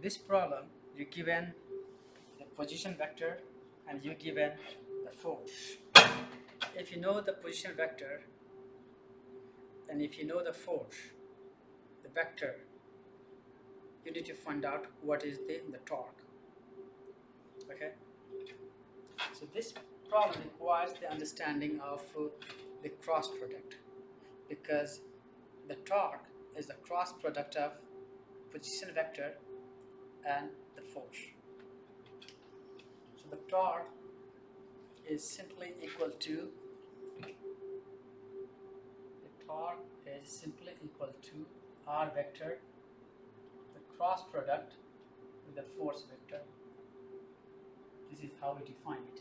this problem, you given the position vector and you given the force. If you know the position vector and if you know the force, the vector, you need to find out what is the, the torque. Okay? So this problem requires the understanding of uh, the cross product because the torque is the cross product of position vector and the force. So the torque is simply equal to the torque is simply equal to r vector the cross product with the force vector. This is how we define it.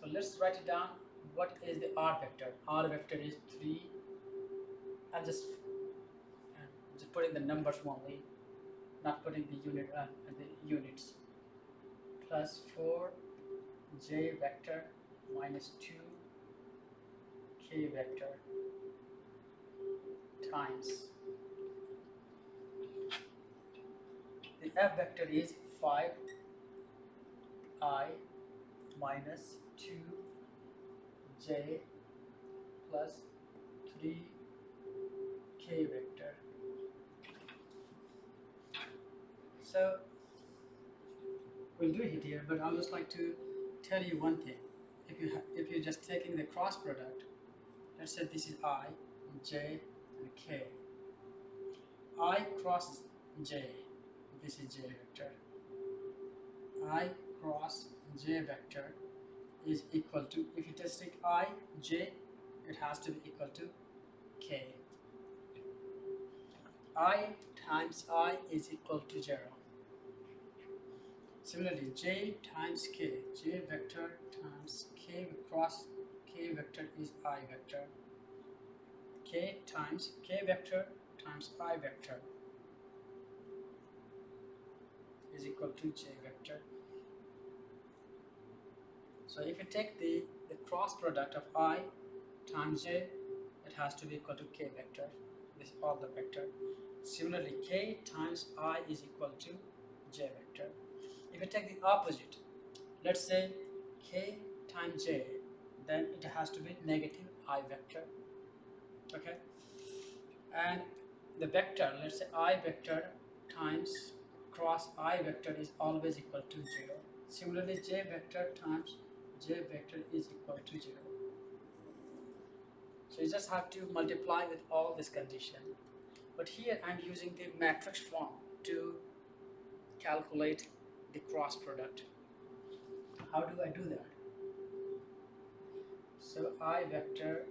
So let's write it down. What is the r vector? r vector is 3. I'll just just put the numbers only, not putting the unit uh, the units. Plus 4 j vector minus 2 k vector times the f vector is 5 i minus 2 j plus 3 k vector. So we'll do it here, but I would just like to tell you one thing. If you if you're just taking the cross product, let's say this is i, j, and k. i cross j, this is j vector. i cross j vector is equal to, if you just take i, j, it has to be equal to k. i times i is equal to 0. Similarly, j times k, j vector times k cross k vector is i vector. k times k vector times i vector is equal to j vector. So if you take the, the cross product of i times j, it has to be equal to k vector. This is all the vector. Similarly, k times i is equal to j vector. If you take the opposite, let's say k times j, then it has to be negative i vector. Okay? And the vector, let's say i vector times cross i vector is always equal to 0. Similarly, j vector times j vector is equal to 0. So you just have to multiply with all this condition. But here I'm using the matrix form to calculate the cross product. How do I do that? So i vector,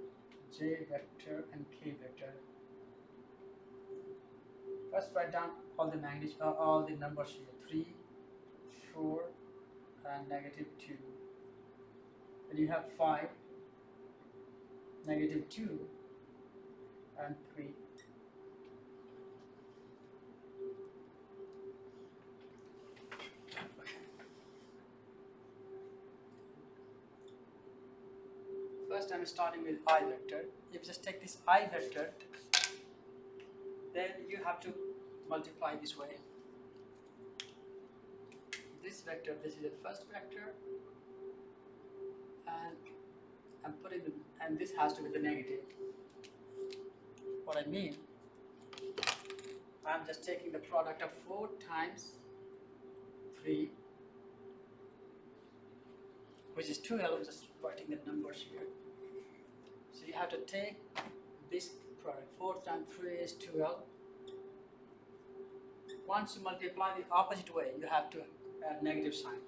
j vector and k vector. First write down all the magnitude, uh, all the numbers here. 3, 4 and negative 2. Then you have 5, negative 2 and 3. First I'm starting with i vector. If you just take this i vector, then you have to multiply this way. This vector, this is the first vector, and I'm putting the, and this has to be the negative. What I mean, I'm just taking the product of 4 times 3, which is 12, I'm just writing the numbers here. You have to take this product, 4 times 3 is 12. Once you multiply the opposite way, you have to add negative sign.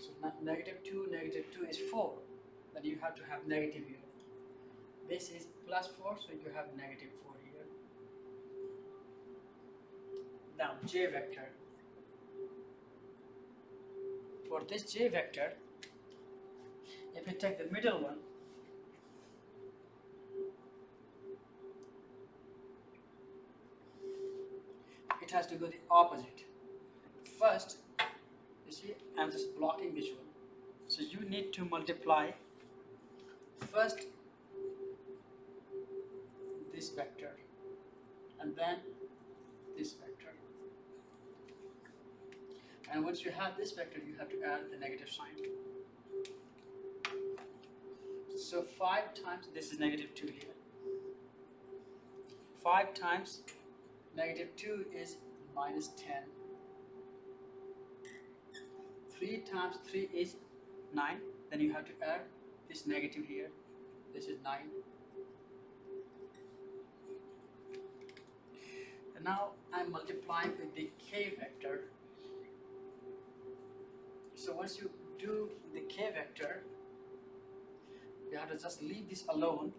So negative 2, negative 2 is 4. Then you have to have negative here. This is plus 4, so you have negative 4 here. Now j vector. For this j vector, if you take the middle one, it has to go the opposite. First, you see, I'm just blocking this one. So you need to multiply first this vector and then this vector. And once you have this vector, you have to add the negative sign. So 5 times, this is negative 2 here. 5 times negative 2 is minus 10. 3 times 3 is 9. Then you have to add this negative here. This is 9. And now I'm multiplying with the k vector. So once you do the k vector, you have to just leave this alone.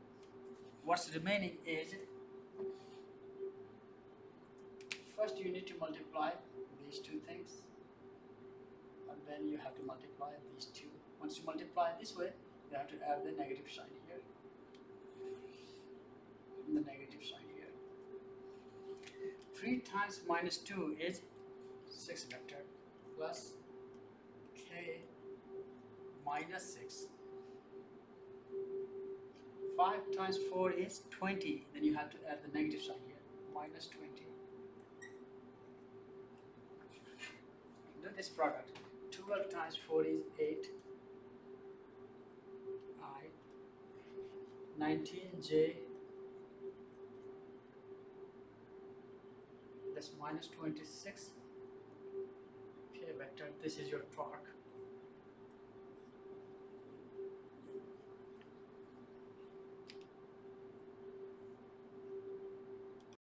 What's remaining is first you need to multiply these two things and then you have to multiply these two. Once you multiply this way, you have to add the negative sign here. And the negative sign here. 3 times minus 2 is 6 vector plus k minus 6 5 times 4 is 20. Then you have to add the negative sign here. Minus 20. This product. 12 times 4 is 8. I. 19J. That's minus 26. k vector. This is your torque.